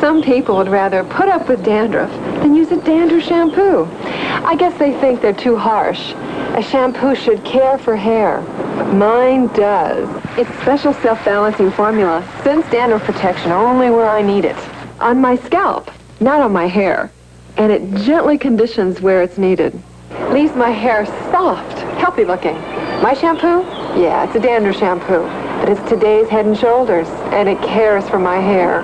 Some people would rather put up with dandruff than use a dandruff shampoo. I guess they think they're too harsh. A shampoo should care for hair. Mine does. It's special self-balancing formula. Sends dandruff protection only where I need it. On my scalp, not on my hair. And it gently conditions where it's needed. Leaves my hair soft, healthy looking. My shampoo? Yeah, it's a dandruff shampoo. But it's today's Head & Shoulders, and it cares for my hair.